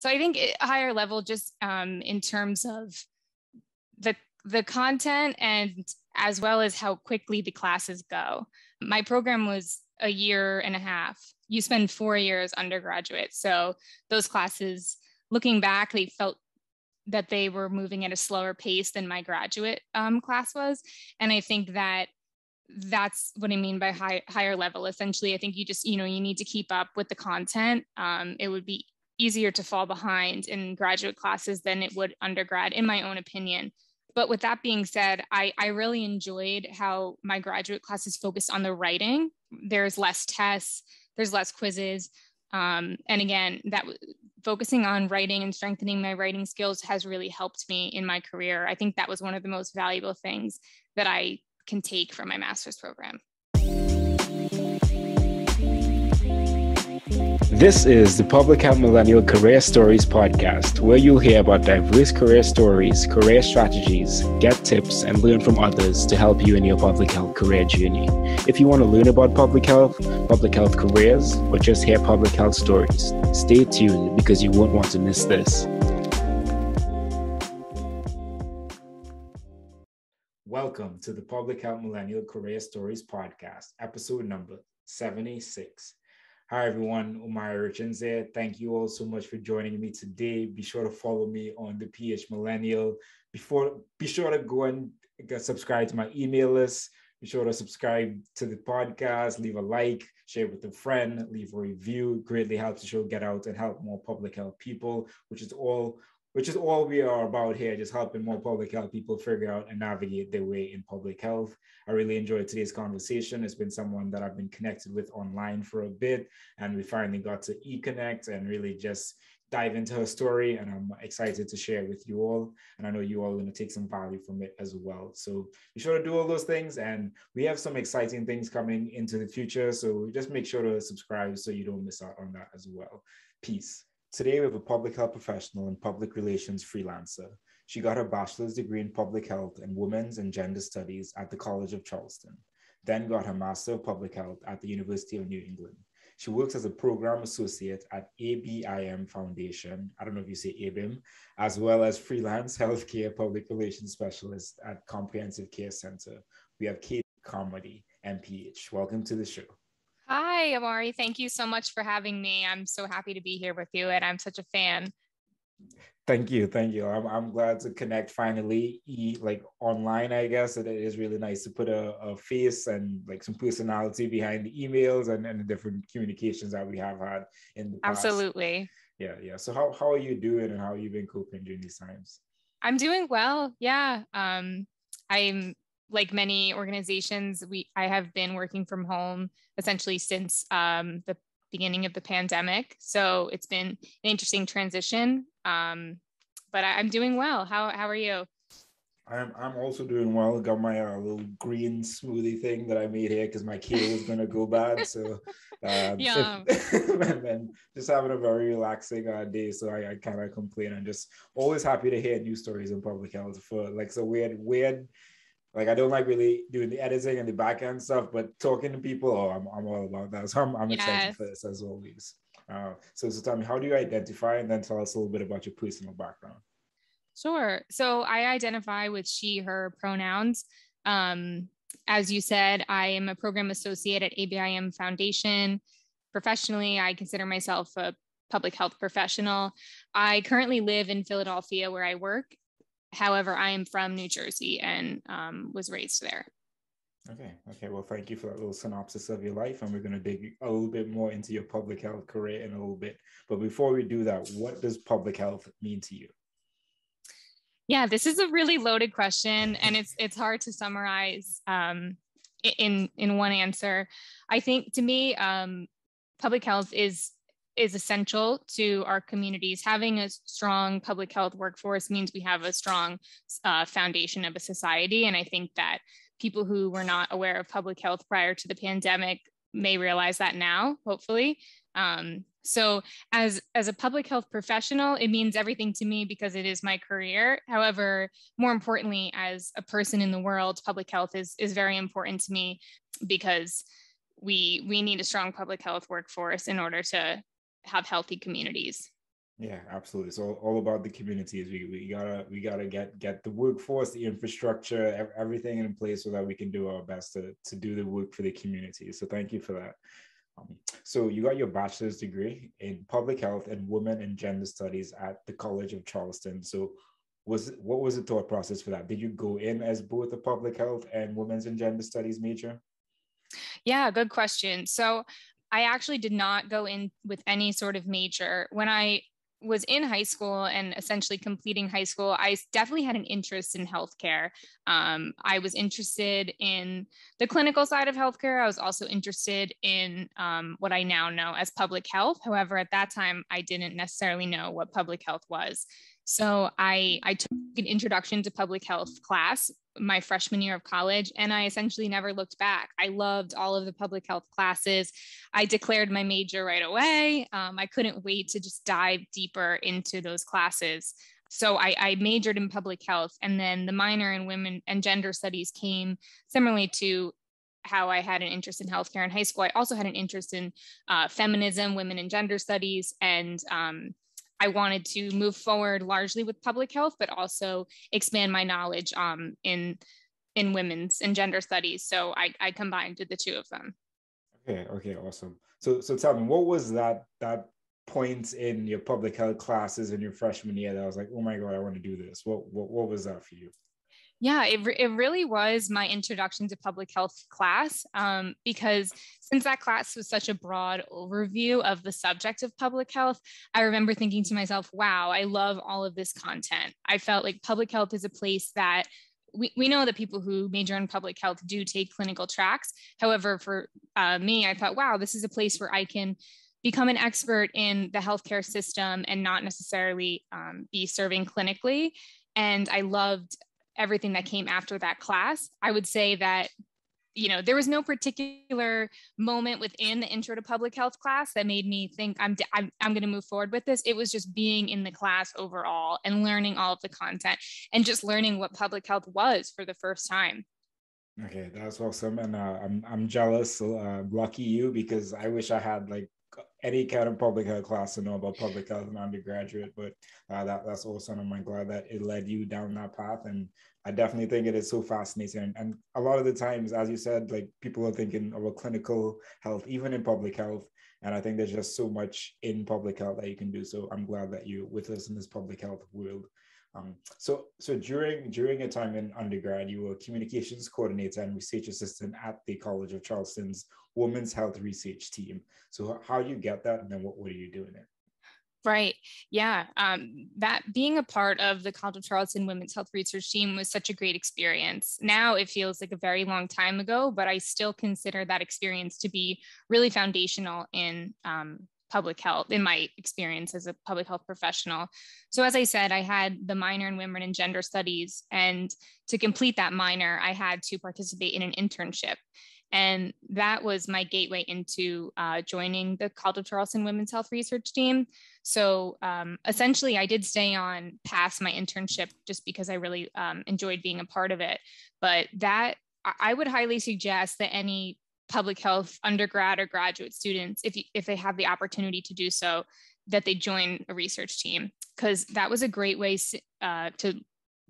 So I think a higher level, just um, in terms of the the content and as well as how quickly the classes go. My program was a year and a half. You spend four years undergraduate, so those classes, looking back, they felt that they were moving at a slower pace than my graduate um, class was, and I think that that's what I mean by high, higher level. Essentially, I think you just, you know, you need to keep up with the content. Um, it would be easier to fall behind in graduate classes than it would undergrad, in my own opinion. But with that being said, I, I really enjoyed how my graduate classes focused on the writing. There's less tests, there's less quizzes. Um, and again, that focusing on writing and strengthening my writing skills has really helped me in my career. I think that was one of the most valuable things that I can take from my master's program. This is the Public Health Millennial Career Stories podcast, where you'll hear about diverse career stories, career strategies, get tips, and learn from others to help you in your public health career journey. If you want to learn about public health, public health careers, or just hear public health stories, stay tuned because you won't want to miss this. Welcome to the Public Health Millennial Career Stories podcast, episode number 76. Hi, everyone. Omari Richins. Thank you all so much for joining me today. Be sure to follow me on the PH Millennial. Before, be sure to go and subscribe to my email list. Be sure to subscribe to the podcast, leave a like, share with a friend, leave a review. Greatly helps the show get out and help more public health people, which is all which is all we are about here, just helping more public health people figure out and navigate their way in public health. I really enjoyed today's conversation. It's been someone that I've been connected with online for a bit, and we finally got to e-connect and really just dive into her story. And I'm excited to share with you all. And I know you all are going to take some value from it as well. So be sure to do all those things. And we have some exciting things coming into the future. So just make sure to subscribe so you don't miss out on that as well. Peace. Today, we have a public health professional and public relations freelancer. She got her bachelor's degree in public health and women's and gender studies at the College of Charleston, then got her master of public health at the University of New England. She works as a program associate at ABIM Foundation. I don't know if you say ABIM, as well as freelance healthcare public relations specialist at Comprehensive Care Center. We have Kate Carmody, MPH. Welcome to the show. Hi, Omari. Thank you so much for having me. I'm so happy to be here with you, and I'm such a fan. Thank you, thank you. I'm, I'm glad to connect finally, like online. I guess it is really nice to put a, a face and like some personality behind the emails and, and the different communications that we have had in the past. Absolutely. Yeah, yeah. So how how are you doing, and how have you been coping during these times? I'm doing well. Yeah. Um, I'm like many organizations, we I have been working from home essentially since um, the beginning of the pandemic. So it's been an interesting transition. Um, but I, am doing well. How how are you? I'm I'm also doing well. Got my uh, little green smoothie thing that I made here because my kale was gonna go bad. So uh, yeah, and, and, just having a very relaxing uh, day. So I, I kind of complain. I'm just always happy to hear new stories in public health for like so weird weird like I don't like really doing the editing and the back end stuff, but talking to people, oh, I'm, I'm all about that. So I'm, I'm yes. excited for this as always. Uh, so, so tell me, how do you identify, and then tell us a little bit about your personal background. Sure. So I identify with she, her pronouns. Um, as you said, I am a program associate at ABIM Foundation. Professionally, I consider myself a public health professional. I currently live in Philadelphia where I work, However, I am from New Jersey and um, was raised there. Okay. Okay. Well, thank you for that little synopsis of your life. And we're going to dig a little bit more into your public health career in a little bit. But before we do that, what does public health mean to you? Yeah, this is a really loaded question, and it's it's hard to summarize um, in in one answer. I think to me, um, public health is is essential to our communities. Having a strong public health workforce means we have a strong uh, foundation of a society. And I think that people who were not aware of public health prior to the pandemic may realize that now, hopefully. Um, so as, as a public health professional, it means everything to me because it is my career. However, more importantly, as a person in the world, public health is, is very important to me because we we need a strong public health workforce in order to have healthy communities. Yeah, absolutely. So all about the communities. We, we gotta we gotta get get the workforce, the infrastructure, everything in place so that we can do our best to to do the work for the community. So thank you for that. Um, so you got your bachelor's degree in public health and women and gender studies at the College of Charleston. So was what was the thought process for that? Did you go in as both a public health and women's and gender studies major? Yeah, good question. So I actually did not go in with any sort of major. When I was in high school and essentially completing high school, I definitely had an interest in healthcare. Um, I was interested in the clinical side of healthcare. I was also interested in um, what I now know as public health. However, at that time, I didn't necessarily know what public health was. So I, I took an introduction to public health class my freshman year of college, and I essentially never looked back. I loved all of the public health classes. I declared my major right away. Um, I couldn't wait to just dive deeper into those classes. So I, I, majored in public health, and then the minor in women and gender studies came similarly to how I had an interest in healthcare in high school. I also had an interest in uh, feminism, women and gender studies, and um, I wanted to move forward largely with public health, but also expand my knowledge um, in in women's and gender studies. So I, I combined the two of them. Okay, okay, awesome. So so tell me, what was that that point in your public health classes in your freshman year that I was like, oh my god, I want to do this? What what what was that for you? Yeah, it, it really was my introduction to public health class um, because since that class was such a broad overview of the subject of public health, I remember thinking to myself, wow, I love all of this content. I felt like public health is a place that we, we know that people who major in public health do take clinical tracks. However, for uh, me, I thought, wow, this is a place where I can become an expert in the healthcare system and not necessarily um, be serving clinically. And I loved everything that came after that class. I would say that you know there was no particular moment within the intro to public health class that made me think i'm i'm, I'm going to move forward with this it was just being in the class overall and learning all of the content and just learning what public health was for the first time okay that's awesome and uh, i'm i'm jealous uh, lucky you because i wish i had like any kind of public health class to know about public health and undergraduate, but uh, that, that's awesome. I'm glad that it led you down that path. And I definitely think it is so fascinating. And a lot of the times, as you said, like people are thinking about clinical health, even in public health. And I think there's just so much in public health that you can do. So I'm glad that you're with us in this public health world. Um, so, so during during your time in undergrad, you were communications coordinator and research assistant at the College of Charleston's Women's Health Research Team. So, how do you get that, and then what are you doing it? Right. Yeah. Um, that being a part of the College of Charleston Women's Health Research Team was such a great experience. Now it feels like a very long time ago, but I still consider that experience to be really foundational in um, public health in my experience as a public health professional. So, as I said, I had the minor in women and gender studies. And to complete that minor, I had to participate in an internship. And that was my gateway into uh, joining the of Charleston Women's Health Research Team. So um, essentially, I did stay on past my internship just because I really um, enjoyed being a part of it. But that I would highly suggest that any public health undergrad or graduate students, if, you, if they have the opportunity to do so, that they join a research team because that was a great way uh, to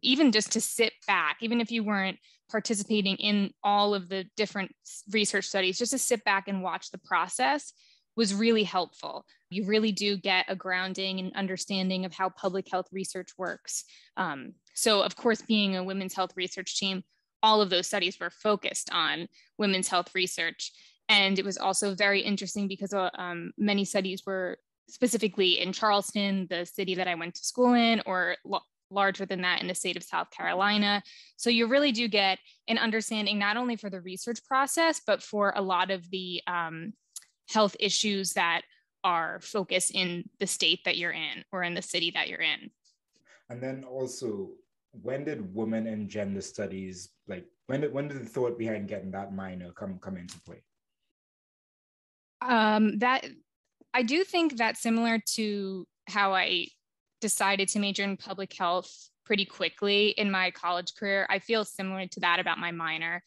even just to sit back, even if you weren't participating in all of the different research studies, just to sit back and watch the process was really helpful. You really do get a grounding and understanding of how public health research works. Um, so, of course, being a women's health research team all of those studies were focused on women's health research. And it was also very interesting because uh, um, many studies were specifically in Charleston, the city that I went to school in, or l- larger than that in the state of South Carolina. So you really do get an understanding not only for the research process, but for a lot of the um, health issues that are focused in the state that you're in or in the city that you're in. And then also when did women and gender studies like when did when did the thought behind getting that minor come come into play um that i do think that similar to how i decided to major in public health pretty quickly in my college career i feel similar to that about my minor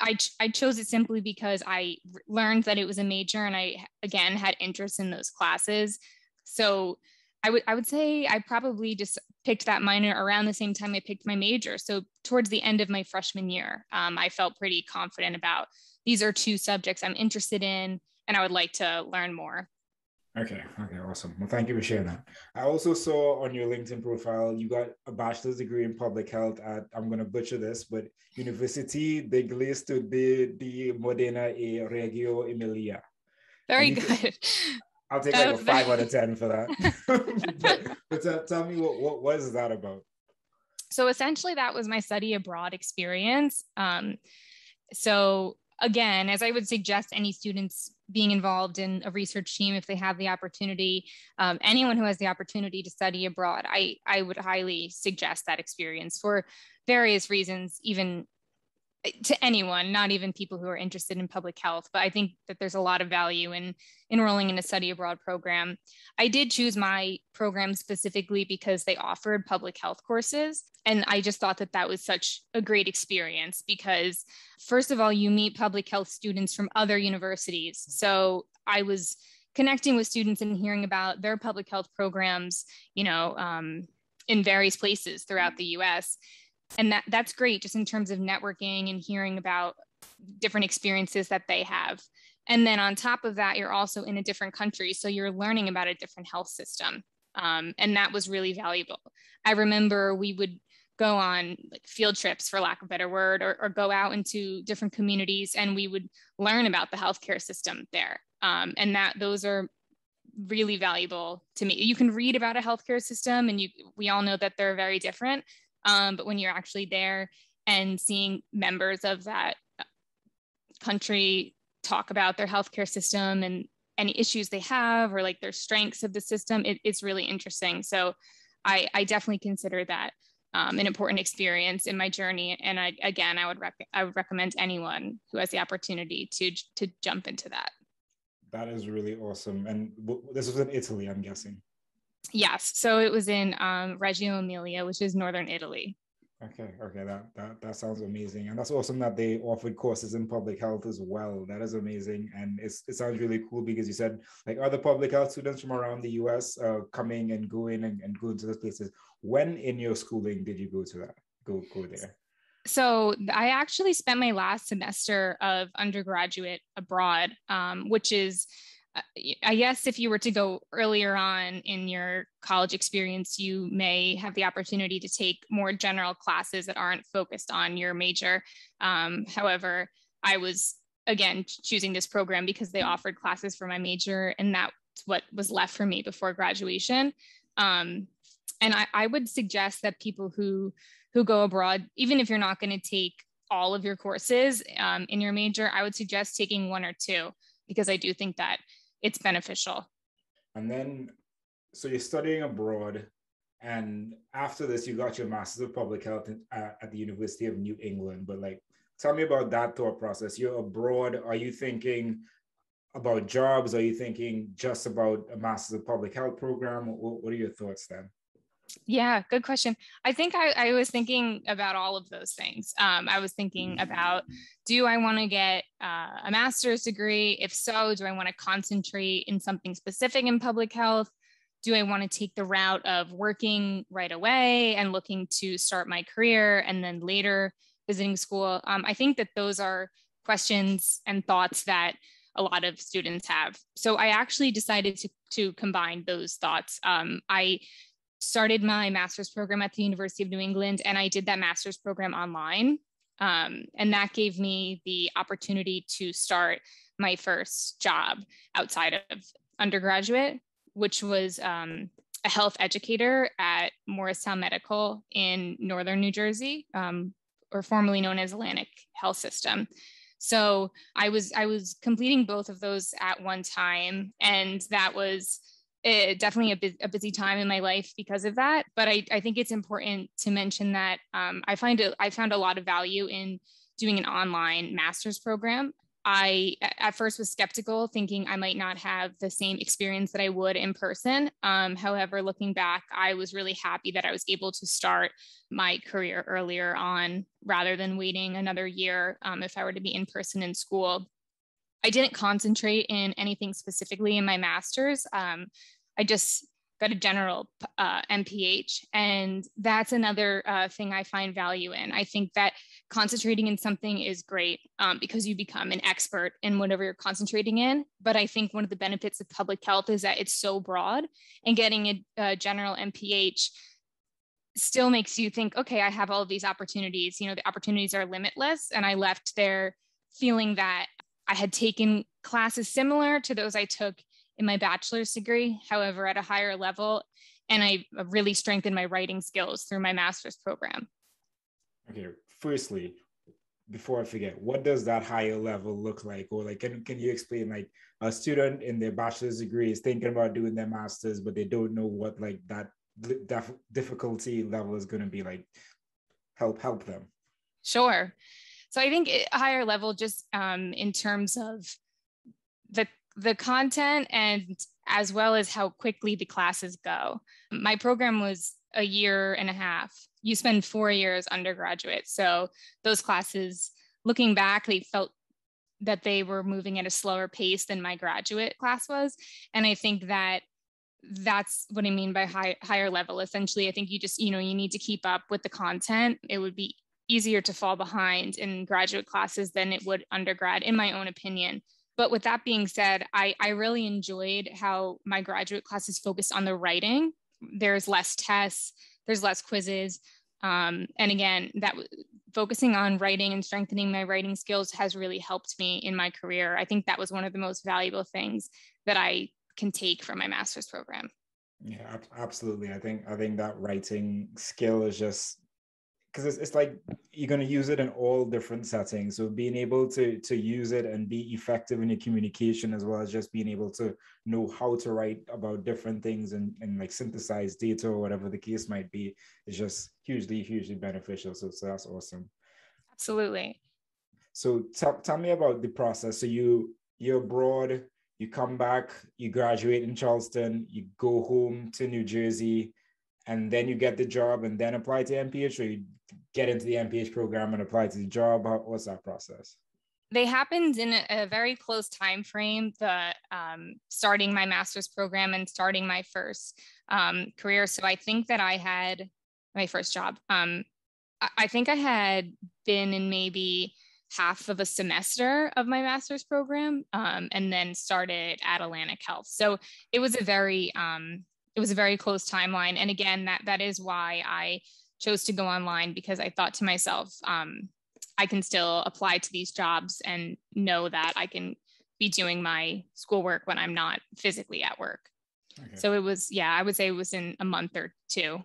I, ch- I chose it simply because I learned that it was a major and I again had interest in those classes. So I would I would say I probably just picked that minor around the same time I picked my major. So towards the end of my freshman year, um, I felt pretty confident about these are two subjects I'm interested in, and I would like to learn more. Okay, okay, awesome. Well, thank you for sharing that. I also saw on your LinkedIn profile you got a bachelor's degree in public health at I'm gonna butcher this, but University de Iglesia de, de Modena e Reggio Emilia. Very good. I'll take like a five out of ten for that. but, but tell, tell me what, what what is that about? So essentially, that was my study abroad experience. Um, so again, as I would suggest any students being involved in a research team if they have the opportunity, um, anyone who has the opportunity to study abroad, I, I would highly suggest that experience for various reasons, even to anyone, not even people who are interested in public health. But I think that there's a lot of value in enrolling in a study abroad program. I did choose my program specifically because they offered public health courses. And I just thought that that was such a great experience because, first of all, you meet public health students from other universities. So I was connecting with students and hearing about their public health programs, you know, um, in various places throughout the US and that that's great just in terms of networking and hearing about different experiences that they have. And then on top of that you're also in a different country so you're learning about a different health system. Um, and that was really valuable. I remember we would go on like field trips for lack of a better word or, or go out into different communities and we would learn about the healthcare system there. Um, and that those are really valuable to me. You can read about a healthcare system and you we all know that they're very different um, but when you're actually there and seeing members of that country talk about their healthcare system and any issues they have or like their strengths of the system, it, it's really interesting. So I, I definitely consider that um, an important experience in my journey. And I, again, I would, rec- I would recommend anyone who has the opportunity to, to jump into that. That is really awesome. And w- this was in Italy, I'm guessing. Yes. So it was in um, Reggio Emilia, which is northern Italy. Okay, okay, that, that that sounds amazing, and that's awesome that they offered courses in public health as well. That is amazing, and it's, it sounds really cool because you said like other public health students from around the U.S. Uh, coming and going and, and going to those places. When in your schooling did you go to that? Go go there. So I actually spent my last semester of undergraduate abroad, um, which is I guess if you were to go earlier on in your college experience, you may have the opportunity to take more general classes that aren't focused on your major. Um, however, I was again choosing this program because they offered classes for my major, and that's what was left for me before graduation. Um, and I, I would suggest that people who who go abroad, even if you're not going to take all of your courses um, in your major, I would suggest taking one or two because I do think that it's beneficial. And then, so you're studying abroad, and after this, you got your master's of public health in, uh, at the University of New England. But like, tell me about that thought process. You're abroad. Are you thinking about jobs? Are you thinking just about a master's of public health program? What, what are your thoughts then? Yeah, good question. I think I, I was thinking about all of those things. Um, I was thinking about do I want to get uh, a master's degree? If so, do I want to concentrate in something specific in public health? Do I want to take the route of working right away and looking to start my career and then later visiting school? Um, I think that those are questions and thoughts that a lot of students have. So I actually decided to, to combine those thoughts. Um, I started my master's program at the University of New England, and I did that master's program online. Um, and that gave me the opportunity to start my first job outside of undergraduate, which was um, a health educator at Morristown Medical in Northern New Jersey, um, or formerly known as Atlantic Health System. So I was I was completing both of those at one time, and that was it, eh, definitely a, bu- a, busy time in my life because of that. But I, I think it's important to mention that um, I find it, I found a lot of value in doing an online master's program. I at first was skeptical, thinking I might not have the same experience that I would in person. Um, however, looking back, I was really happy that I was able to start my career earlier on rather than waiting another year um, if I were to be in person in school. I didn't concentrate in anything specifically in my master's. Um, I just got a general uh, MPH. And that's another uh, thing I find value in. I think that concentrating in something is great um, because you become an expert in whatever you're concentrating in. But I think one of the benefits of public health is that it's so broad, and getting a, a general MPH still makes you think, okay, I have all of these opportunities. You know, the opportunities are limitless. And I left there feeling that I had taken classes similar to those I took in my bachelor's degree, however, at a higher level. And I really strengthened my writing skills through my master's program. Okay, firstly, before I forget, what does that higher level look like? Or like, can, can you explain like a student in their bachelor's degree is thinking about doing their master's, but they don't know what like that difficulty level is going to be like help help them sure so i think a higher level just um, in terms of the the content and as well as how quickly the classes go my program was a year and a half you spend four years undergraduate so those classes looking back they felt that they were moving at a slower pace than my graduate class was and i think that that's what I mean by high, higher level. Essentially, I think you just, you know, you need to keep up with the content. It would be easier to fall behind in graduate classes than it would undergrad, in my own opinion. But with that being said, I, I really enjoyed how my graduate classes focused on the writing. There's less tests, there's less quizzes. Um, and again, that focusing on writing and strengthening my writing skills has really helped me in my career. I think that was one of the most valuable things that I can take from my master's program. Yeah, absolutely. I think I think that writing skill is just because it's, it's like you're going to use it in all different settings. So being able to to use it and be effective in your communication as well as just being able to know how to write about different things and, and like synthesize data or whatever the case might be is just hugely hugely beneficial. So, so that's awesome. Absolutely. So tell, tell me about the process. So you you're abroad you come back, you graduate in Charleston, you go home to New Jersey, and then you get the job and then apply to MPH, or you get into the MPH program and apply to the job? What's that process? They happened in a, very close time frame. The um, starting my master's program and starting my first um, career. So I think that I had my first job. Um, I, think I had been in maybe half of a semester of my master's program um, and then started at Atlantic Health. So it was a very um, it was a very close timeline. And again, that that is why I chose to go online because I thought to myself, um, I can still apply to these jobs and know that I can be doing my schoolwork when I'm not physically at work. Okay. So it was, yeah, I would say it was in a month or two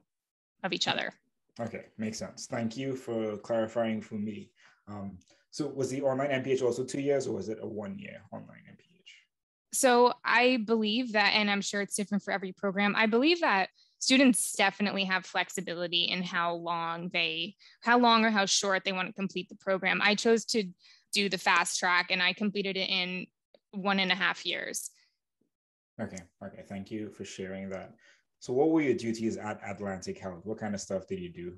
of each other. Okay, makes sense. Thank you for clarifying for me. Um, so was the online MPH also two years or was it a one year online MPH? So I believe that, and I'm sure it's different for every program. I believe that students definitely have flexibility in how long they, how long or how short they want to complete the program. I chose to do the fast track and I completed it in one and a half years. Okay. Okay. Thank you for sharing that. So what were your duties at Atlantic Health? What kind of stuff did you do?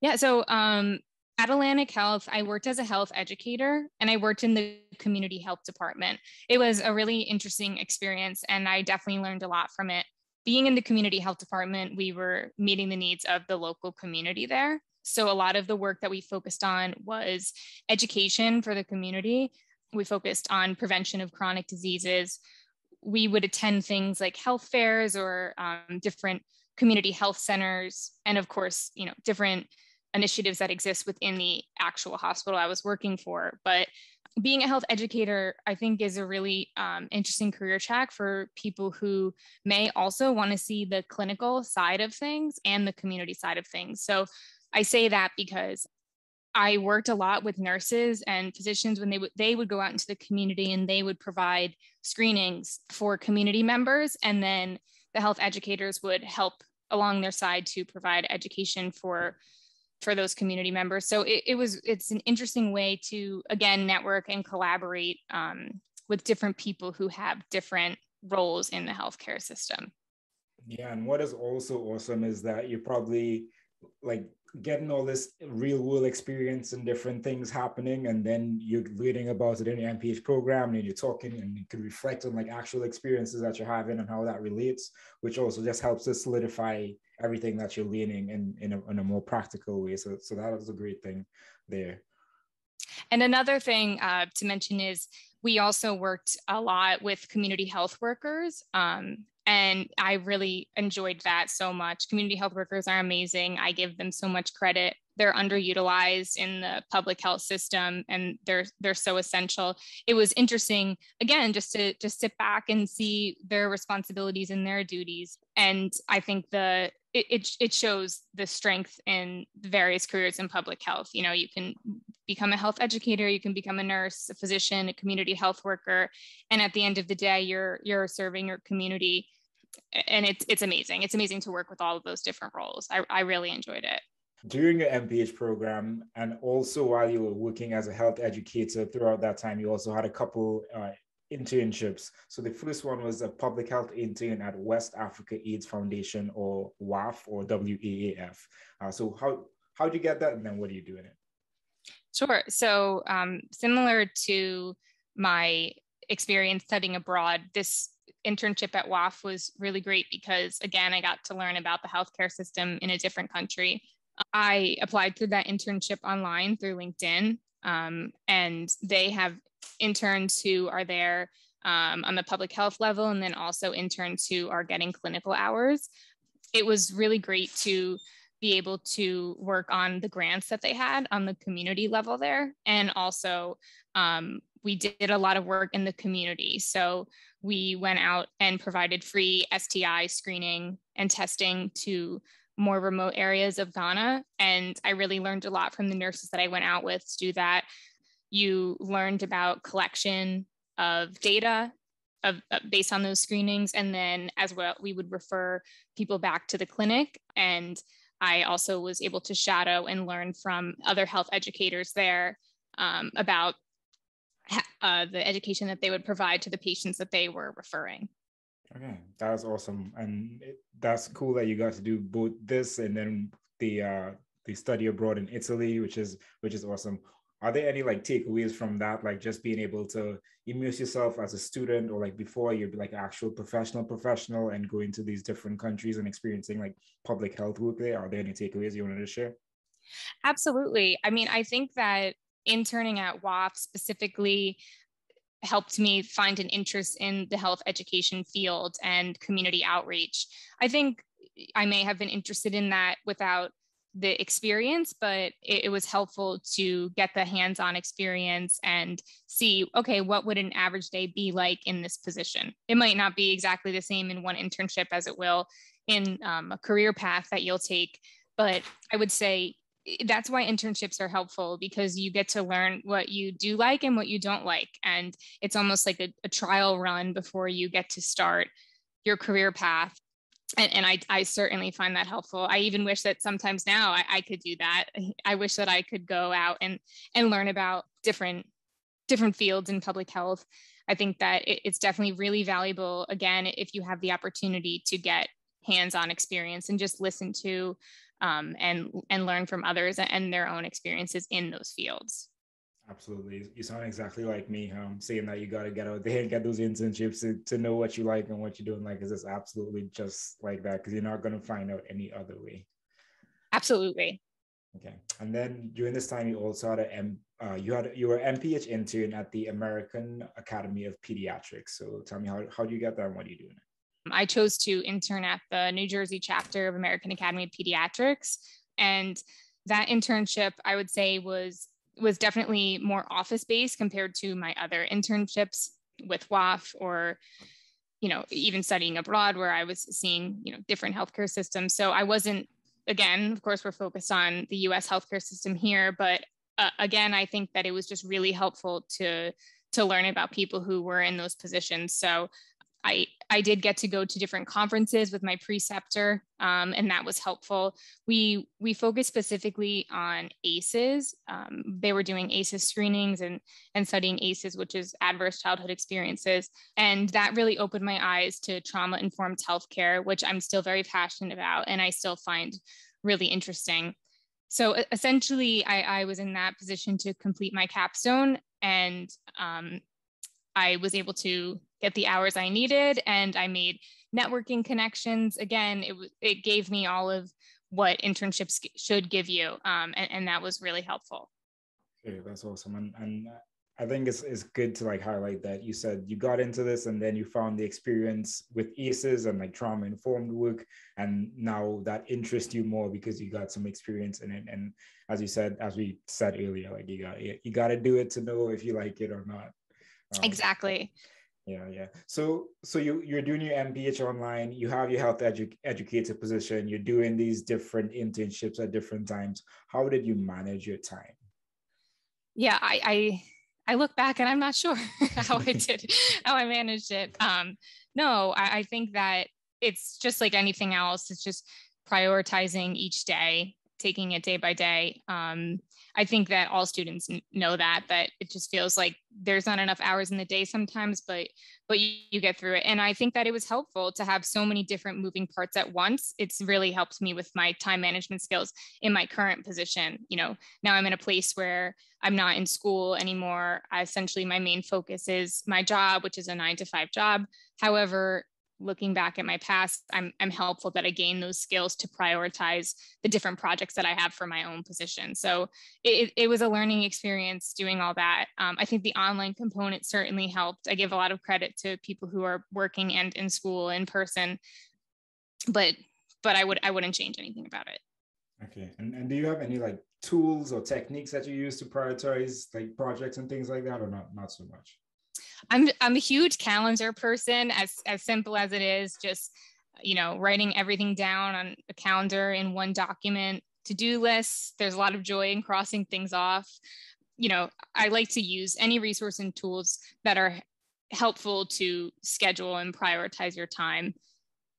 Yeah, so um, at Atlantic Health, I worked as a health educator and I worked in the community health department. It was a really interesting experience and I definitely learned a lot from it. Being in the community health department, we were meeting the needs of the local community there. So a lot of the work that we focused on was education for the community. We focused on prevention of chronic diseases. We would attend things like health fairs or um, different community health centers, and of course, you know, different initiatives that exist within the actual hospital I was working for. But being a health educator, I think, is a really um, interesting career track for people who may also want to see the clinical side of things and the community side of things. So I say that because I worked a lot with nurses and physicians when they would they would go out into the community and they would provide screenings for community members and then the health educators would help along their side to provide education for for those community members. So it, it was it's an interesting way to again network and collaborate um, with different people who have different roles in the healthcare system. Yeah, and what is also awesome is that you probably like getting all this real world experience and different things happening and then you're reading about it in your mph program and you're talking and you can reflect on like actual experiences that you're having and how that relates which also just helps to solidify everything that you're learning in in a, in a more practical way. So so that was a great thing there. And another thing uh, to mention is we also worked a lot with community health workers um, and I really enjoyed that so much. Community health workers are amazing. I give them so much credit. They're underutilized in the public health system and they're they're so essential. It was interesting again just to just sit back and see their responsibilities and their duties. And I think the it, it, it shows the strength in various careers in public health. You know, you can become a health educator, you can become a nurse, a physician, a community health worker, and at the end of the day, you're you're serving your community and it's it's amazing. It's amazing to work with all of those different roles. I, I really enjoyed it. During your MPH program, and also while you were working as a health educator throughout that time, you also had a couple uh, internships. So the first one was a public health intern at West Africa AIDS Foundation, or WAF, or WAAF. Uh, so how how did you get that, and then what are you doing it? Sure. So um, similar to my experience studying abroad, this internship at WAF was really great because, again, I got to learn about the healthcare system in a different country. I applied through that internship online through LinkedIn, um, and they have interns who are there um, on the public health level, and then also interns who are getting clinical hours. It was really great to be able to work on the grants that they had on the community level there, and also um, we did a lot of work in the community. So we went out and provided free STI screening and testing to more remote areas of Ghana. And I really learned a lot from the nurses that I went out with to do that. You learned about collection of data of, uh, based on those screenings. And then as well, we would refer people back to the clinic. And I also was able to shadow and learn from other health educators there um, about uh, the education that they would provide to the patients that they were referring. Okay, that was awesome, and it, that's cool that you got to do both this and then the uh, the study abroad in Italy, which is which is awesome. Are there any like takeaways from that, like just being able to immerse yourself as a student, or like before you're like actual professional professional and going to these different countries and experiencing like public health work there? Are there any takeaways you wanted to share? Absolutely. I mean, I think that interning at WAF specifically helped me find an interest in the health education field and community outreach. I think I may have been interested in that without the experience, but it, it was helpful to get the hands on experience and see, okay, what would an average day be like in this position? It might not be exactly the same in one internship as it will in um, a career path that you'll take, but I would say that's why internships are helpful because you get to learn what you do like and what you don't like. And it's almost like a, a trial run before you get to start your career path. And, and I, I certainly find that helpful. I even wish that sometimes now I, I could do that. I wish that I could go out and, and learn about different, different fields in public health. I think that it, it's definitely really valuable, again, if you have the opportunity to get hands-on experience and just listen to um, and and learn from others and their own experiences in those fields. Absolutely, you sound exactly like me. Um, saying that you got to get out there and get those internships to, to know what you like and what you're doing. Like, is this absolutely just like that? Because you're not going to find out any other way. Absolutely. Okay, and then during this time, you also had a M, uh, you had you were MPH intern at the American Academy of Pediatrics. So tell me how how do you get that and what are you doing? I chose to intern at the New Jersey chapter of American Academy of Pediatrics. And that internship, I would say, was was definitely more office based compared to my other internships with WAF or you know even studying abroad where i was seeing you know different healthcare systems so i wasn't again of course we're focused on the us healthcare system here but uh, again i think that it was just really helpful to to learn about people who were in those positions so I, I did get to go to different conferences with my preceptor, um, and that was helpful. We we focused specifically on ACEs. Um, they were doing ACEs screenings and and studying ACEs, which is adverse childhood experiences, and that really opened my eyes to trauma informed healthcare, which I'm still very passionate about, and I still find really interesting. So essentially, I, I was in that position to complete my capstone, and um, I was able to get the hours I needed, and I made networking connections. Again, it it gave me all of what internships should give you, um, and, and that was really helpful. Okay, that's awesome, and and I think it's, it's good to like highlight that you said you got into this and then you found the experience with ACEs and like trauma informed work. And now that interests you more because you got some experience in it. And as you said, as we said earlier, like you got you got to do it to know if you like it or not. Um, exactly. Yeah, yeah. So so you you're doing your MPH online, you have your health edu- educator position, you're doing these different internships at different times. How did you manage your time? Yeah, I, I I look back and I'm not sure how I did, how I managed it. Um, no, I, I think that it's just like anything else. It's just prioritizing each day, taking it day by day. Um, I think that all students know that that it just feels like there's not enough hours in the day sometimes, but but you, you, get through it. And I think that it was helpful to have so many different moving parts at once. It's really helped me with my time management skills in my current position. You know, now I'm in a place where I'm not in school anymore. I essentially my main focus is my job, which is a nine to five job. However, looking back at my past, I'm, I'm helpful that I gain those skills to prioritize the different projects that I have for my own position. So it, it was a learning experience doing all that. Um, I think the online component certainly helped. I give a lot of credit to people who are working and in school in person, but but I would I wouldn't change anything about it. Okay. And, and do you have any like tools or techniques that you use to prioritize like projects and things like that or not not so much? I'm I'm a huge calendar person, as as simple as it is, just you know, writing everything down on a calendar in one document, to-do lists. There's a lot of joy in crossing things off. You know, I like to use any resource and tools that are helpful to schedule and prioritize your time.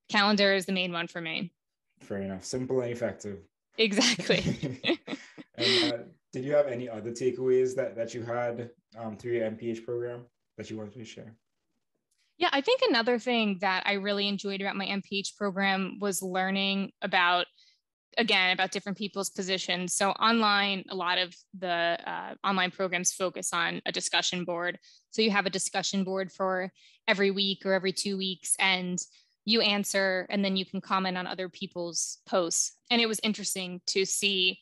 Calendar is the main one for me. Fair enough. Simple and effective. Exactly. and uh, did you have any other takeaways that, that you had um, through your MPH program? That you wanted to share? Yeah, I think another thing that I really enjoyed about my MPH program was learning about, again, about different people's positions. So online, a lot of the uh, online programs focus on a discussion board. So you have a discussion board for every week or every two weeks, and you answer, and then you can comment on other people's posts. And it was interesting to see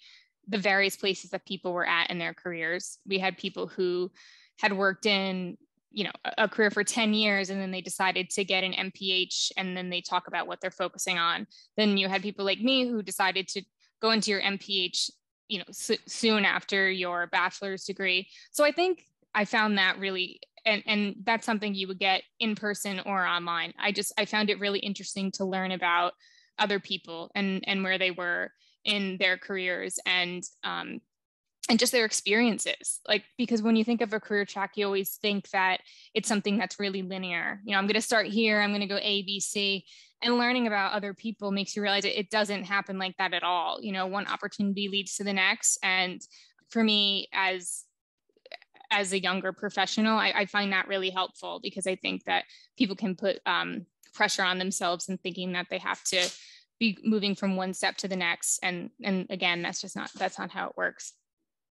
the various places that people were at in their careers. We had people who had worked in you know a career for 10 years and then they decided to get an mph and then they talk about what they're focusing on. Then you had people like me who decided to go into your mph you know soon after your bachelor's degree. So i think i found that really and and that's something you would get in person or online. I just i found it really interesting to learn about other people and and where they were in their careers and um, and just their experiences. Like because when you think of a career track you always think that it's something that's really linear. You know i'm going to start here i'm going to go a b c and learning about other people makes you realize it, it doesn't happen like that at all. You know one opportunity leads to the next and for me as as a younger professional I, I find that really helpful because i think that people can put um, pressure on themselves and thinking that they have to be moving from one step to the next and and again that's just not that's not how it works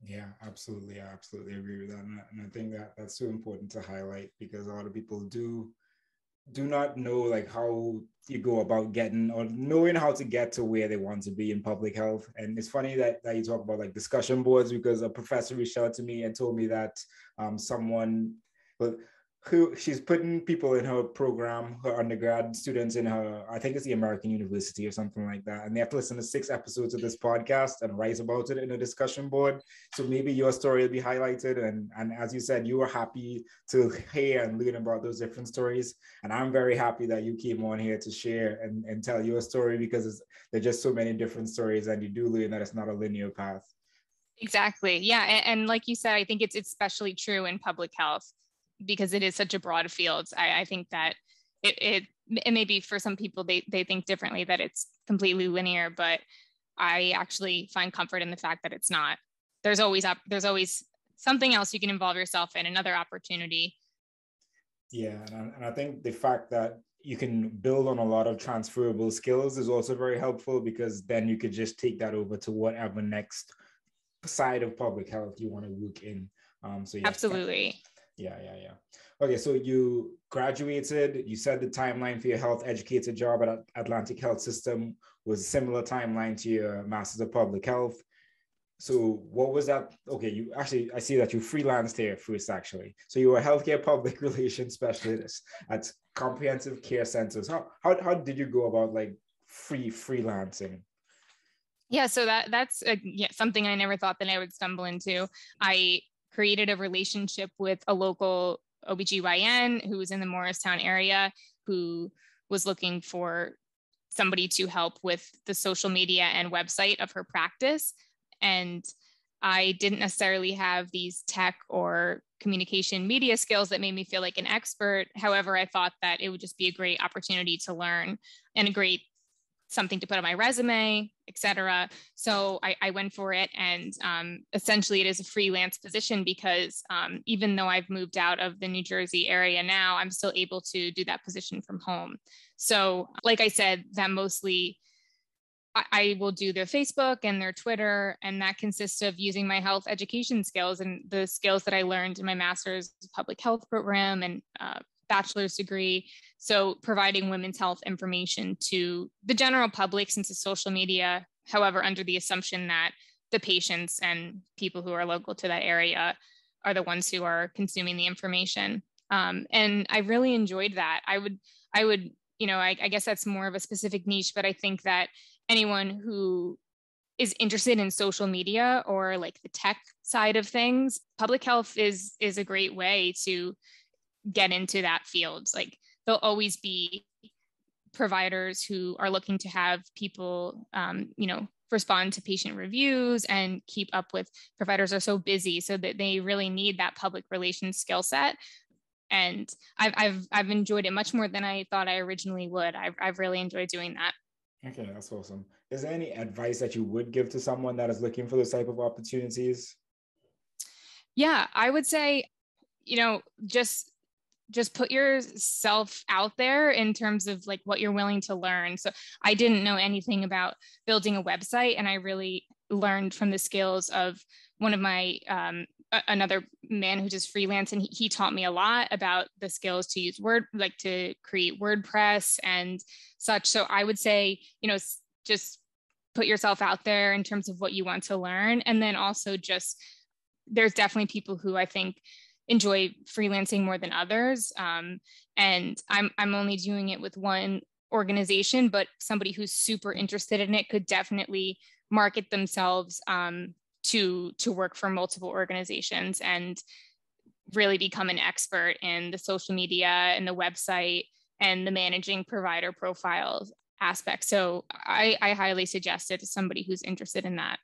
yeah, absolutely. I absolutely agree with that. And I, think that that's so important to highlight because a lot of people do do not know like how you go about getting or knowing how to get to where they want to be in public health. And it's funny that, that you talk about like discussion boards because a professor reached out to me and told me that um, someone, well, who she's putting people in her program, her undergrad students in her, I think it's the American University or something like that. And they have to listen to six episodes of this podcast and write about it in a discussion board. So maybe your story will be highlighted. And, and as you said, you were happy to hear and learn about those different stories. And I'm very happy that you came on here to share and, and tell your story because there's just so many different stories and you do learn that it's not a linear path. Exactly. Yeah. And, and like you said, I think it's especially true in public health because it is such a broad field. I, I think that it, it it may be for some people they they think differently that it's completely linear, but I actually find comfort in the fact that it's not. There's always up there's always something else you can involve yourself in, another opportunity. Yeah, and I, and I think the fact that you can build on a lot of transferable skills is also very helpful because then you could just take that over to whatever next side of public health you want to work in. Um, so yeah, absolutely. Yeah, yeah, yeah. Okay, so you graduated. You said the timeline for your health educator job at Atlantic Health System was a similar timeline to your Masters of Public Health. So what was that? Okay, you actually I see that you freelanced here first actually. So you were a healthcare public relations specialist at comprehensive care centers. How how how did you go about like free freelancing? Yeah, so that that's a, yeah, something I never thought that I would stumble into. I created a relationship with a local OBGYN who was in the Morristown area who was looking for somebody to help with the social media and website of her practice. And I didn't necessarily have these tech or communication media skills that made me feel like an expert. However, I thought that it would just be a great opportunity to learn and a great something to put on my resume, etc. So I, I, went for it, and um, essentially it is a freelance position because um, even though I've moved out of the New Jersey area now, I'm still able to do that position from home. So, like I said, that mostly I will do their Facebook and their Twitter, and that consists of using my health education skills and the skills that I learned in my master's public health program and uh, bachelor's degree. So, providing women's health information to the general public since it's social media, however, under the assumption that the patients and people who are local to that area are the ones who are consuming the information. Um, and I really enjoyed that. I would, I would, you know, I, I guess that's more of a specific niche, but I think that anyone who is interested in social media or like the tech side of things public health is is a great way to get into that field like there'll always be providers who are looking to have people um, you know respond to patient reviews and keep up with providers are so busy so that they really need that public relations skill set and I've, I've i've enjoyed it much more than i thought i originally would i've, I've really enjoyed doing that Okay, that's awesome. Is there any advice that you would give to someone that is looking for those type of opportunities? Yeah, I would say, you know, just just put yourself out there in terms of like what you're willing to learn. So I didn't know anything about building a website, and I really learned from the skills of one of my um, another man who just freelance and he, he, taught me a lot about the skills to use word like to create wordpress and such so i would say you know just put yourself out there in terms of what you want to learn and then also just there's definitely people who i think enjoy freelancing more than others um, and i'm i'm only doing it with one organization but somebody who's super interested in it could definitely market themselves um, to to work for multiple organizations and really become an expert in the social media and the website and the managing provider profiles aspect. So I, I highly suggest it to somebody who's interested in that.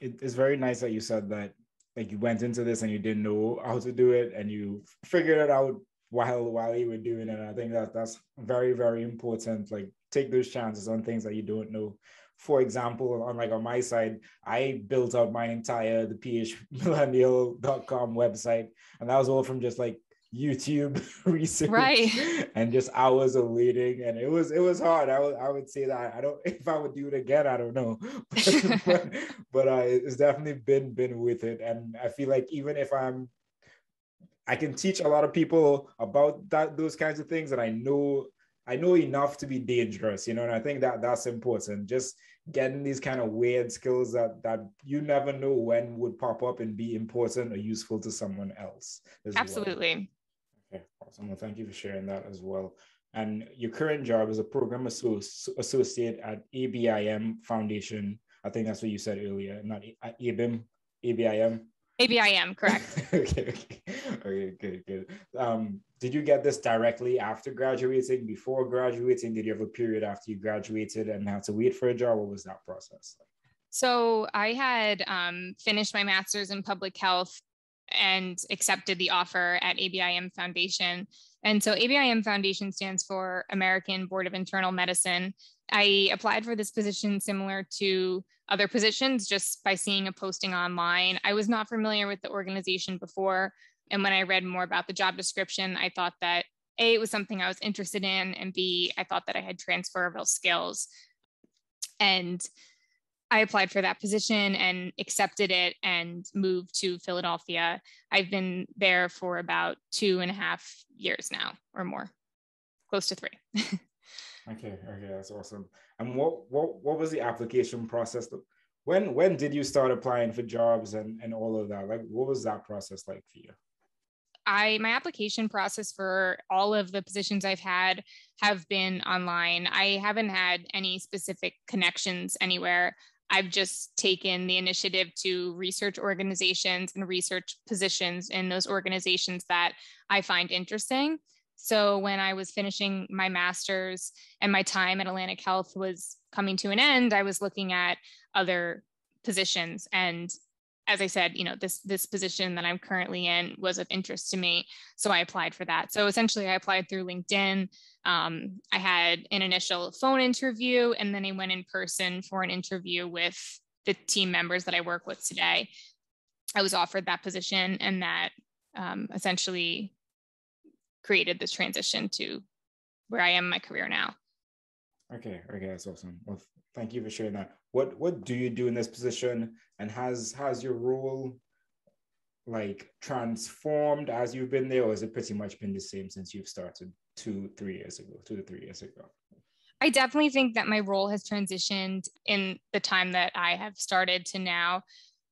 It, it's very nice that you said that like you went into this and you didn't know how to do it and you figured it out while while you were doing it. And I think that that's very, very important. Like take those chances on things that you don't know for example, on like on my side, I built out my entire the phmillennial.com website, and that was all from just like YouTube research, right? And just hours of waiting, and it was it was hard. I would I would say that I don't if I would do it again, I don't know, but but, but uh, it's definitely been been with it, and I feel like even if I'm I can teach a lot of people about that those kinds of things, and I know I know enough to be dangerous, you know, and I think that that's important. Just getting these kind of weird skills that that you never know when would pop up and be important or useful to someone else. Absolutely. Well. Okay, awesome. Well, thank you for sharing that as well. And your current job is a program associate at ABIM Foundation. I think that's what you said earlier, not ABIM, ABIM. ABIM, correct. okay, okay. Okay, good, good. Um, did you get this directly after graduating, before graduating? Did you have a period after you graduated and had to wait for a job? What was that process? So I had um, finished my master's in public health and accepted the offer at ABIM Foundation. And so ABIM Foundation stands for American Board of Internal Medicine. I applied for this position similar to other positions just by seeing a posting online. I was not familiar with the organization before. And when I read more about the job description, I thought that A, it was something I was interested in, and B, I thought that I had transferable skills. And I applied for that position and accepted it and moved to Philadelphia. I've been there for about two and a half years now or more, close to three. okay, okay, that's awesome. And what what what was the application process? When when did you start applying for jobs and, and all of that? Like what was that process like for you? I my application process for all of the positions I've had have been online. I haven't had any specific connections anywhere. I've just taken the initiative to research organizations and research positions in those organizations that I find interesting. So when I was finishing my master's and my time at Atlantic Health was coming to an end, I was looking at other positions and as I said, you know, this this position that I'm currently in was of interest to me, so I applied for that. So essentially, I applied through LinkedIn. Um, I had an initial phone interview, and then I went in person for an interview with the team members that I work with today. I was offered that position, and that um, essentially created this transition to where I am in my career now. Okay, okay, that's awesome. Well, thank you for sharing that. What what do you do in this position, and has has your role like transformed as you've been there, or has it pretty much been the same since you've started two three years ago, two to three years ago? I definitely think that my role has transitioned in the time that I have started to now.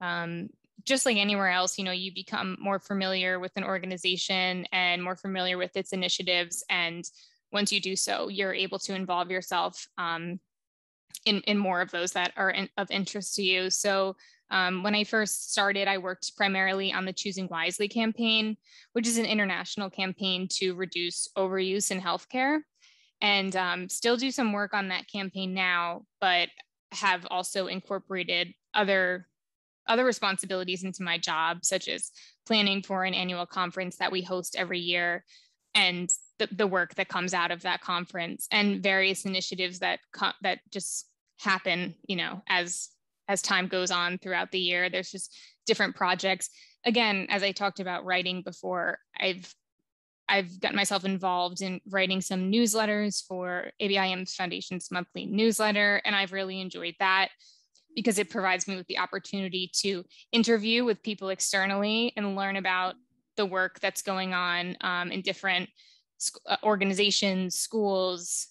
Um, just like anywhere else, you know, you become more familiar with an organization and more familiar with its initiatives. And once you do so, you're able to involve yourself um, in, in more of those that are in, of interest to you. So um, when I first started, I worked primarily on the Choosing Wisely campaign, which is an international campaign to reduce overuse in healthcare. And um, still do some work on that campaign now, but have also incorporated other other responsibilities into my job, such as planning for an annual conference that we host every year and the, the work that comes out of that conference and various initiatives that co- that just happen you know as as time goes on throughout the year there's just different projects again as i talked about writing before i've i've gotten myself involved in writing some newsletters for abim foundation's monthly newsletter and i've really enjoyed that because it provides me with the opportunity to interview with people externally and learn about the work that's going on um, in different uh, organizations, schools,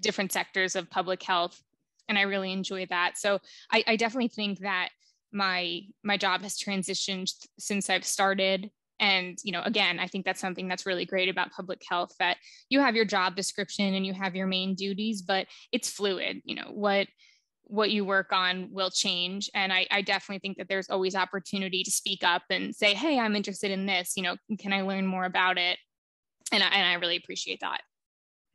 different sectors of public health. And I really enjoy that. So I, I definitely think that my my job has transitioned since I've started. And you know, again, I think that's something that's really great about public health that you have your job description and you have your main duties, but it's fluid. You know, what what you work on will change. And I, I, definitely think that there's always opportunity to speak up and say, hey, I'm interested in this. You know, can I learn more about it? And I, and I really appreciate that.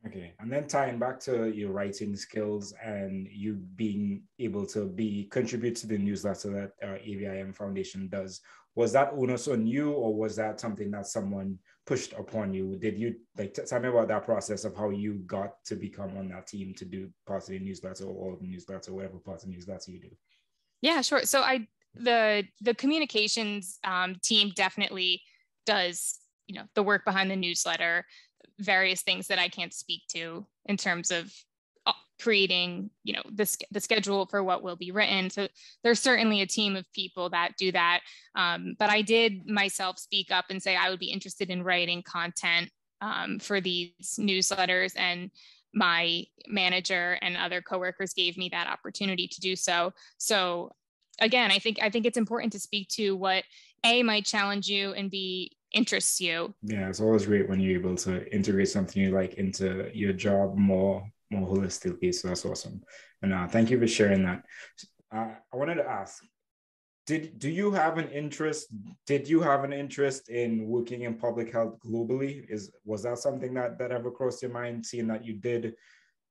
Okay. And then tying back to your writing skills and you being able to be contribute to the newsletter that uh, ABIM Foundation does, was that onus on you or was that something that someone pushed upon you? Did you like t- tell me about that process of how you got to become on that team to do part of the newsletter or the newsletter, whatever part of the newsletter you do? Yeah, sure. So I the the communications um, team definitely does you know the work behind the newsletter, various things that I can't speak to in terms of creating you know the, the schedule for what will be written. So there's certainly a team of people that do that. Um, but i did myself speak up and say i would be interested in writing content um, for these newsletters. And my manager and other coworkers gave me that opportunity to do so. So again i think i think it's important to speak to what a might challenge you and b interests you yeah it's always great when you're able to integrate something you like into your job more more holistically. So that's awesome. And uh, thank you for sharing that. Uh, I wanted to ask, did do you have an interest? Did you have an interest in working in public health globally? Is was that something that that ever crossed your mind? Seeing that you did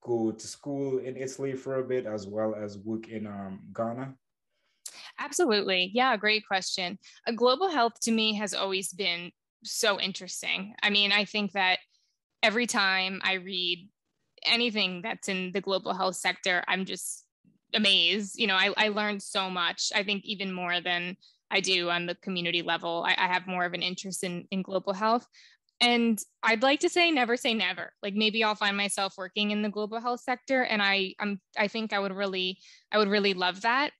go to school in Italy for a bit as well as work in um, Ghana. Absolutely, yeah, great question. A global health to me has always been so interesting. I mean, I think that every time I read anything that's in the global health sector, I'm just amazed. You know, I, I learned so much. I think even more than I do on the community level. I, I have more of an interest in, in global health. and I'd like to say never say never. Like maybe I'll find myself working in the global health sector, and I I'm I think I would really I would really love that.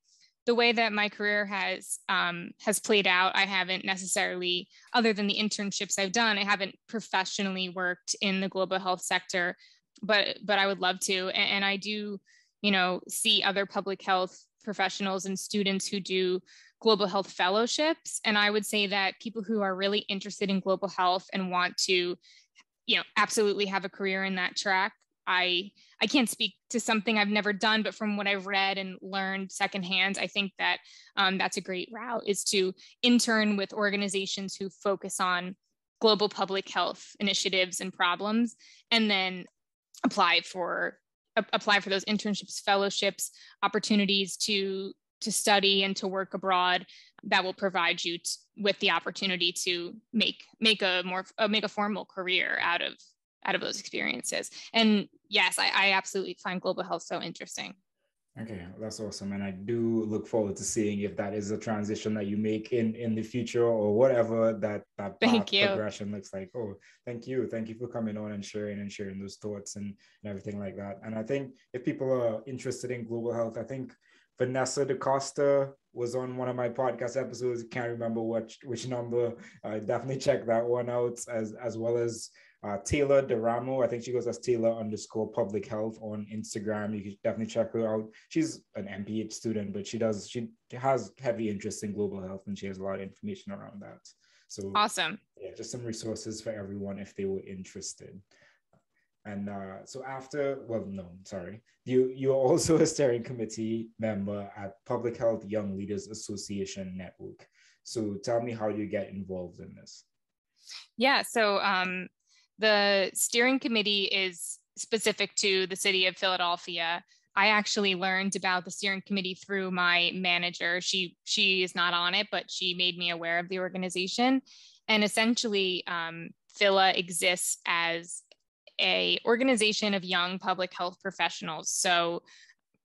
The way that my career has um, has played out, I haven't necessarily, other than the internships I've done, I haven't professionally worked in the global health sector, but but I would love to, and, and I do, you know, see other public health professionals and students who do global health fellowships. And I would say that people who are really interested in global health and want to, you know, absolutely have a career in that track. I I can't speak to something I've never done, but from what I've read and learned secondhand, I think that um, that's a great route is to intern with organizations who focus on global public health initiatives and problems, and then apply for apply for those internships, fellowships, opportunities to to study and to work abroad that will provide you t- with the opportunity to make make a more uh, make a formal career out of out of those experiences and yes I, I absolutely find global health so interesting okay that's awesome and i do look forward to seeing if that is a transition that you make in in the future or whatever that that thank you. progression looks like oh thank you thank you for coming on and sharing and sharing those thoughts and, and everything like that and i think if people are interested in global health i think Vanessa DaCosta was on one of my podcast episodes. Can't remember which which number. Uh, definitely check that one out as as well as uh, Taylor Deramo. I think she goes as Taylor underscore public health on Instagram. You can definitely check her out. She's an MPH student, but she does she has heavy interest in global health and she has a lot of information around that. So awesome. Yeah, just some resources for everyone if they were interested. And uh, so after, well, no, sorry, you you're also a steering committee member at Public Health Young Leaders Association Network. So tell me how you get involved in this. Yeah, so um, the steering committee is specific to the city of Philadelphia. I actually learned about the steering committee through my manager. She she is not on it, but she made me aware of the organization. And essentially, um, Phila exists as a organization of young public health professionals. So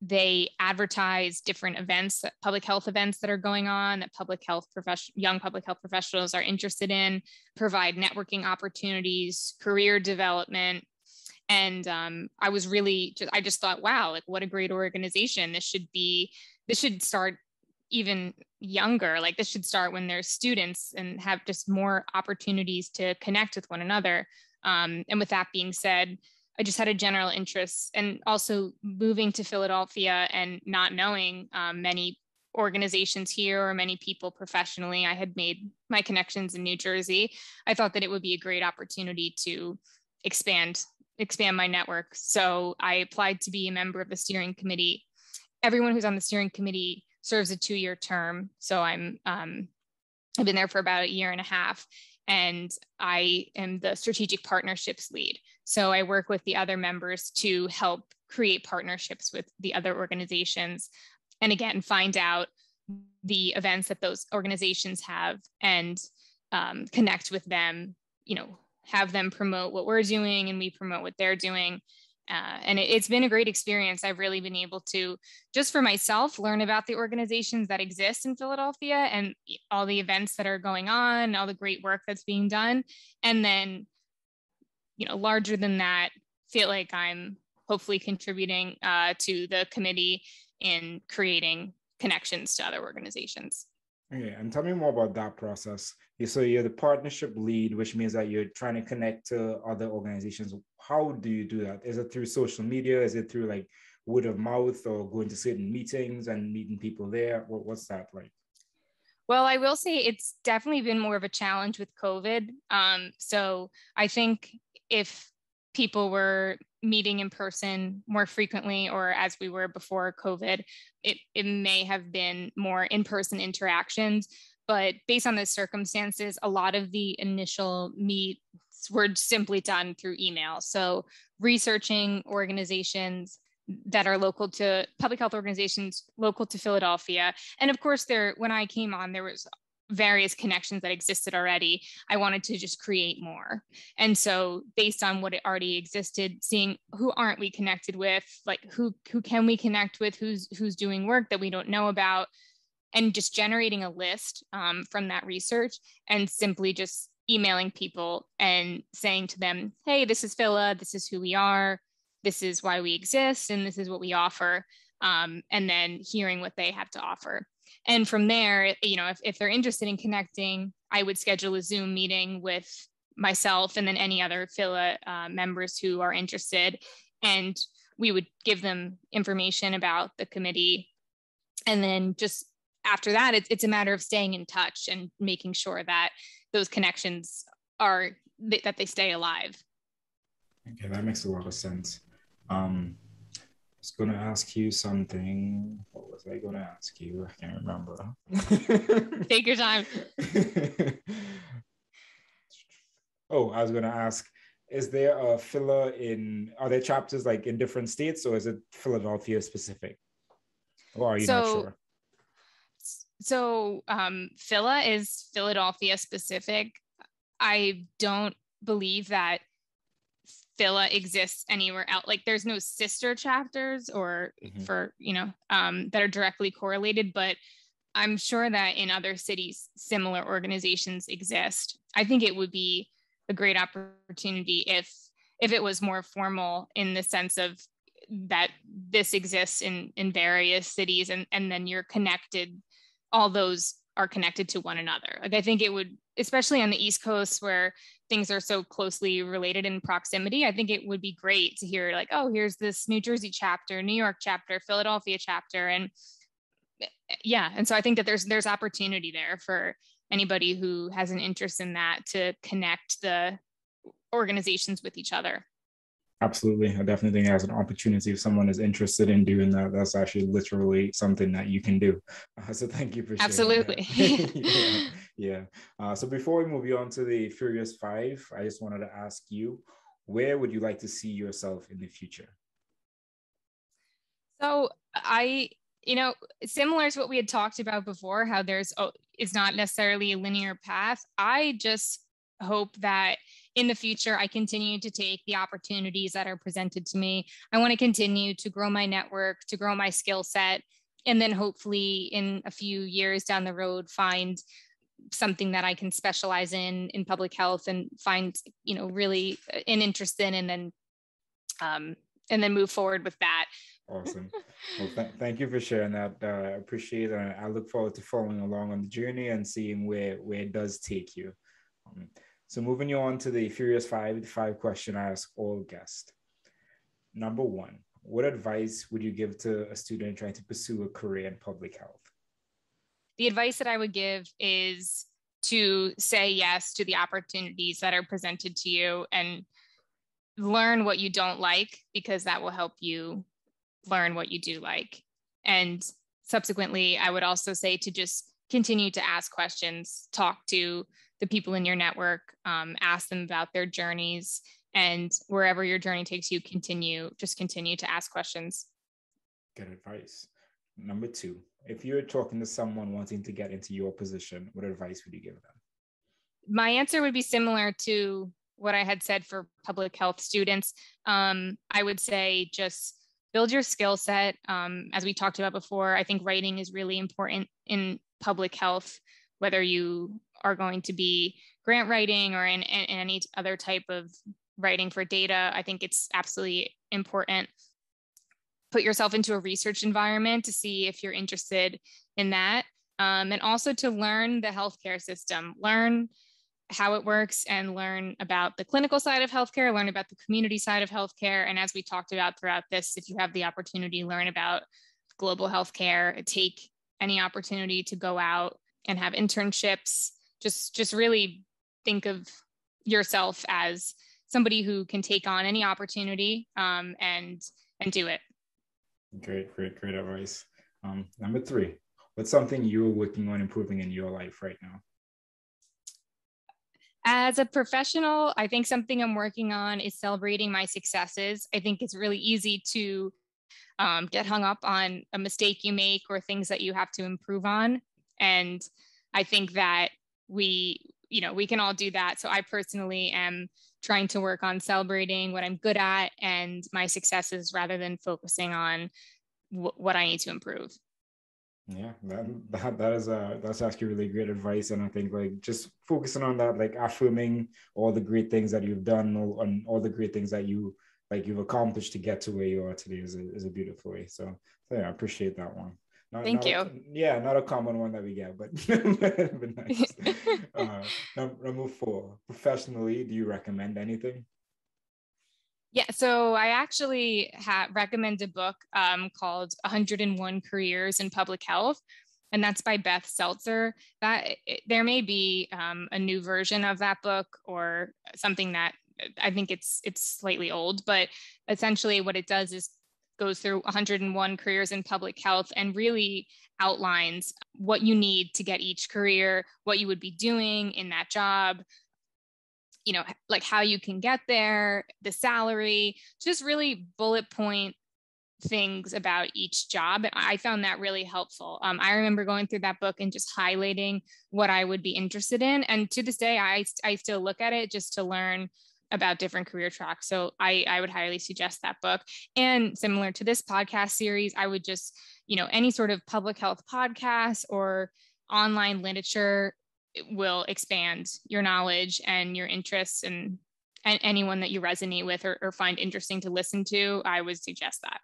they advertise different events, public health events that are going on that public health profession, young public health professionals are interested in, provide networking opportunities, career development. And um, I was really, just, I just thought, wow, like what a great organization. This should be, this should start even younger. Like this should start when they're students and have just more opportunities to connect with one another. Um, and with that being said, I just had a general interest and also moving to Philadelphia and not knowing um, many organizations here or many people professionally. I had made my connections in New Jersey. I thought that it would be a great opportunity to expand expand my network. So I applied to be a member of the steering committee. Everyone who's on the steering committee serves a two-year term. So I'm um, I've been there for about a year and a half and I am the strategic partnerships lead. So I work with the other members to help create partnerships with the other organizations and again find out the events that those organizations have and um, connect with them you know have them promote what we're doing and we promote what they're doing uh, and it, has been a great experience. I've really been able to, just for myself, learn about the organizations that exist in Philadelphia and all the events that are going on, all the great work that's being done. And then, you know, larger than that, feel like I'm hopefully contributing uh, to the committee in creating connections to other organizations. Okay, and tell me more about that process. So you're the partnership lead, which means that you're trying to connect to other organizations. How do you do that? Is it through social media? Is it through like word of mouth or going to certain meetings and meeting people there? What, what's that like? Well, I will say it's definitely been more of a challenge with COVID. Um, so I think if people were meeting in person more frequently or as we were before COVID, it, it may have been more in person interactions. But based on the circumstances, a lot of the initial meets were simply done through email. So researching organizations that are local to public health organizations local to Philadelphia. And of course, there when I came on, there was various connections that existed already i wanted to just create more and so based on what it already existed seeing who aren't we connected with like who who can we connect with who's who's doing work that we don't know about and just generating a list um, from that research and simply just emailing people and saying to them, hey, this is Phila, this is who we are, this is why we exist, and this is what we offer. Um, and then hearing what they have to offer. And from there, you know, if, if they're interested in connecting, I would schedule a Zoom meeting with myself and then any other Phila uh, members who are interested. And we would give them information about the committee. And then just after that, it's, it's a matter of staying in touch and making sure that those connections are that they stay alive. Okay, that makes a lot of sense. Um, was going to ask you something. What was I going to ask you? I can't remember. Take your time. oh, I was going to ask is there a Phila in are there chapters like in different states or is it Philadelphia specific? Or are you so, not sure? So um Phila is Philadelphia specific. I don't believe that Phila exists anywhere else. Like there's no sister chapters or mm-hmm. for, you know, um, that are directly correlated, but I'm sure that in other cities, similar organizations exist. I think it would be a great opportunity if if it was more formal in the sense of that this exists in in various cities and and then you're connected all those are connected to one another like i think it would especially on the east coast where things are so closely related in proximity i think it would be great to hear like oh here's this new jersey chapter new york chapter philadelphia chapter and yeah and so i think that there's there's opportunity there for anybody who has an interest in that to connect the organizations with each other. Absolutely. I definitely think as an opportunity, if someone is interested in doing that, that's actually literally something that you can do. Uh, so thank you for Absolutely. yeah. yeah. Uh, so before we move on to the Furious Five, I just wanted to ask you, where would you like to see yourself in the future? So I you know, similar to what we had talked about before, how there's oh, is not necessarily a linear path. I just hope that in the future I continue to take the opportunities that are presented to me. I want to continue to grow my network, to grow my skill set, and then hopefully in a few years down the road find something that I can specialize in in public health and find you know really an interest in, and then um, and then move forward with that. Awesome. Well, th- thank you for sharing that. Uh, I appreciate it. I look forward to following along on the journey and seeing where, where it does take you. Um, so moving you on to the Furious Five, the five question I ask all guests. Number one, what advice would you give to a student trying to pursue a career in public health? The advice that I would give is to say yes to the opportunities that are presented to you and learn what you don't like because that will help you learn what you do like. And subsequently, I would also say to just continue to ask questions, talk to the people in your network, um, ask them about their journeys, and wherever your journey takes you, continue, just continue to ask questions. Good advice. Number two, if you're talking to someone wanting to get into your position, what advice would you give them? My answer would be similar to what I had said for public health students. Um, I would say just build your skill set. Um, as we talked about before, I think writing is really important in public health, whether you are going to be grant writing or in, in, in any other type of writing for data. I think it's absolutely important. Put yourself into a research environment to see if you're interested in that. Um, and also to learn the healthcare system, learn how it works and learn about the clinical side of healthcare, learn about the community side of healthcare. And as we talked about throughout this, if you have the opportunity, learn about global healthcare, take any opportunity to go out and have internships. Just, just really think of yourself as somebody who can take on any opportunity um, and and do it. Great, great, great advice. Um, number three, what's something you're working on improving in your life right now? As a professional, I think something I'm working on is celebrating my successes. I think it's really easy to um, get hung up on a mistake you make or things that you have to improve on. And I think that we, you know, we can all do that. So I personally am trying to work on celebrating what I'm good at and my successes rather than focusing on w- what I need to improve. Yeah, that, that that is uh that's actually really great advice, and I think like just focusing on that, like affirming all the great things that you've done, all, and all the great things that you like you've accomplished to get to where you are today is a, is a beautiful way. So, so yeah, I appreciate that one. Not, Thank not you. A, yeah, not a common one that we get, but, but nice. uh, number four, professionally, do you recommend anything? Yeah, so I actually ha- recommend a book um, called 101 Careers in Public Health, and that's by Beth Seltzer. That it, there may be um, a new version of that book or something that I think it's it's slightly old, but essentially what it does is goes through 101 careers in public health and really outlines what you need to get each career, what you would be doing in that job, you know, like how you can get there, the salary, just really bullet point things about each job. And I found that really helpful. Um, I remember going through that book and just highlighting what I would be interested in. And to this day, I, I still look at it just to learn about different career tracks. So I, I would highly suggest that book. And similar to this podcast series, I would just, you know, any sort of public health podcast or online literature will expand your knowledge and your interests and, and anyone that you resonate with or, or find interesting to listen to, I would suggest that.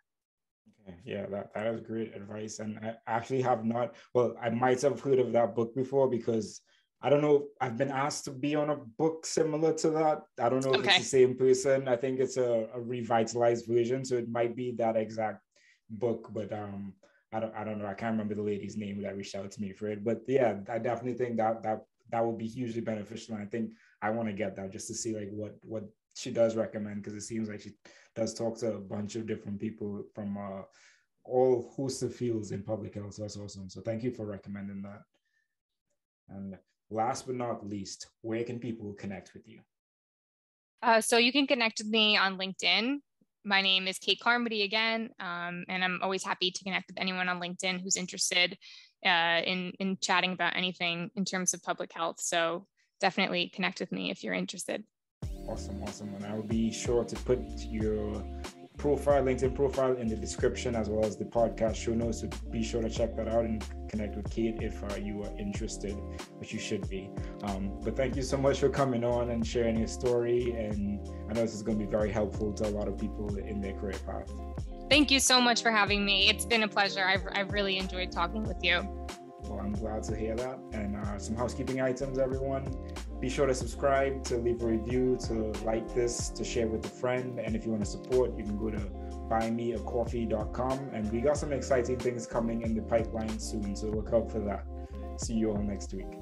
Okay. Yeah, that, that is great advice. And I actually have not, well, I might have heard of that book before because I don't know. I've been asked to be on a book similar to that. I don't know if okay. it's the same person. I think it's a, a, revitalized version, so it might be that exact book. But um, I don't. I don't know. I can't remember the lady's name that reached out to me for it. But yeah, I definitely think that that that would be hugely beneficial. And I think I want to get that just to see like what what she does recommend because it seems like she does talk to a bunch of different people from uh, all hosts of fields in public health. So that's awesome. So thank you for recommending that. And last but not least, where can people connect with you? Uh, so you can connect with me on LinkedIn. My name is Kate Carmody again, um, and I'm always happy to connect with anyone on LinkedIn who's interested uh, in in chatting about anything in terms of public health. So definitely connect with me if you're interested. Awesome, awesome, and I'll be sure to put your profile, LinkedIn profile in the description as well as the podcast show notes. So be sure to check that out and connect with Kate if uh, you are interested, which you should be. Um, but thank you so much for coming on and sharing your story. And I know this is going to be very helpful to a lot of people in their career path. Thank you so much for having me. It's been a pleasure. I've, I've really enjoyed talking with you. I'm glad to hear that. And uh, some housekeeping items, everyone. Be sure to subscribe, to leave a review, to like this, to share with a friend. And if you want to support, you can go to buymeacoffee.com. And we got some exciting things coming in the pipeline soon. So look out for that. See you all next week.